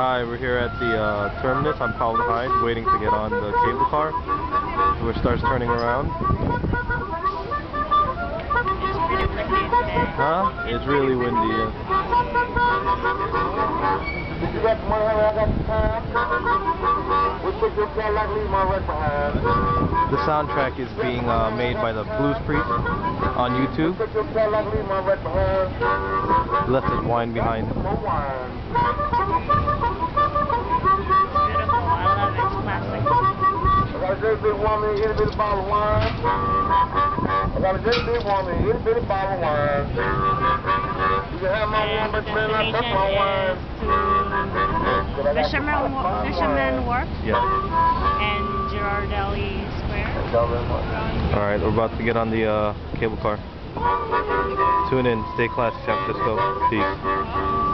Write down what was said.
Hi, we're here at the uh, terminus on Powell High, waiting to get on the cable car, which starts turning around. Huh? It's really windy. The soundtrack is being uh, made by the Blues Priest on YouTube. Left his wine behind. Little bit woman, itty bitty bottle of wine. I got a little bit woman, itty bitty bottle of wine. You can have my And woman, the man, I touch destination my wine. is to Fisherman, Wa- Fisherman Wharf Yeah. and Ghirardelli Square. All right, we're about to get on the uh, cable car. Tune in. Stay classy, San Francisco. Peace.